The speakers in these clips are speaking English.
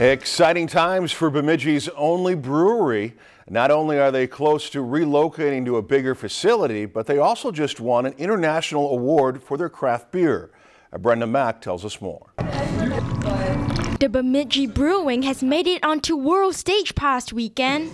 Exciting times for Bemidji's only brewery. Not only are they close to relocating to a bigger facility, but they also just won an international award for their craft beer. Uh, Brenda Mack tells us more. The Bemidji Brewing has made it onto world stage past weekend.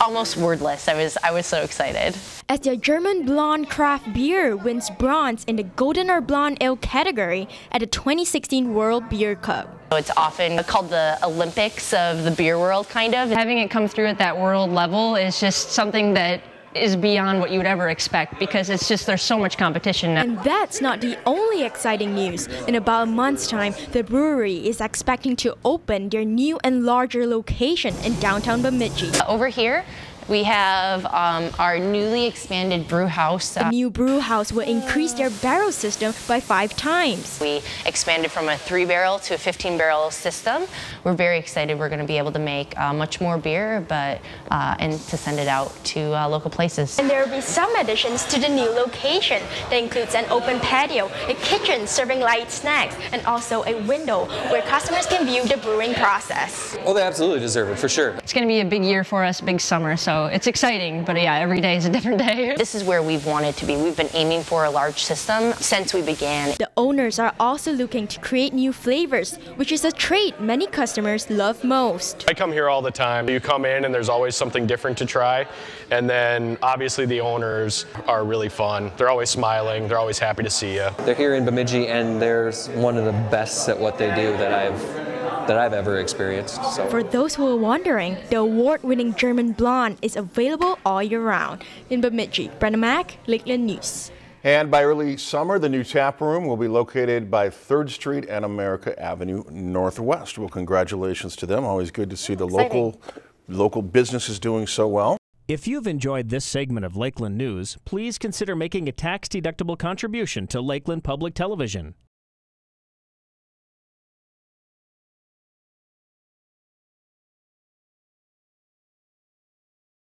Almost wordless. I was I was so excited. As the German Blonde craft beer wins bronze in the Golden or Blonde Ale category at the 2016 World Beer Cup. It's often called the Olympics of the beer world, kind of. Having it come through at that world level is just something that is beyond what you would ever expect because it's just there's so much competition now. And that's not the only exciting news. In about a month's time, the brewery is expecting to open their new and larger location in downtown Bemidji. Over here, we have um, our newly expanded brew house. The new brew house will increase their barrel system by five times. We expanded from a three barrel to a 15 barrel system. We're very excited we're going to be able to make uh, much more beer but uh, and to send it out to uh, local places. And there will be some additions to the new location that includes an open patio, a kitchen serving light snacks, and also a window where customers can view the brewing process. Well, they absolutely deserve it, for sure. It's going to be a big year for us, big summer, so so it's exciting, but yeah, every day is a different day. This is where we've wanted to be. We've been aiming for a large system since we began. The owners are also looking to create new flavors, which is a trait many customers love most. I come here all the time. You come in and there's always something different to try. And then obviously the owners are really fun. They're always smiling. They're always happy to see you. They're here in Bemidji and they're one of the best at what they do that I've that I've ever experienced. So. For those who are wondering, the award-winning German Blonde is available all year round. In Bemidji, Brenda Mack, Lakeland News. And by early summer, the new tap room will be located by 3rd Street and America Avenue Northwest. Well, congratulations to them. Always good to see the Exciting. local local businesses doing so well. If you've enjoyed this segment of Lakeland News, please consider making a tax-deductible contribution to Lakeland Public Television.